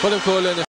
קודם כל,